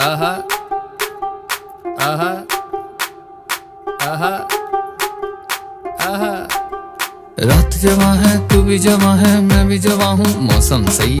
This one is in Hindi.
Uh huh. Uh huh. Uh huh. Uh huh. रात जमा है, तू भी जमा है, मैं भी जमा हूँ, मौसम सही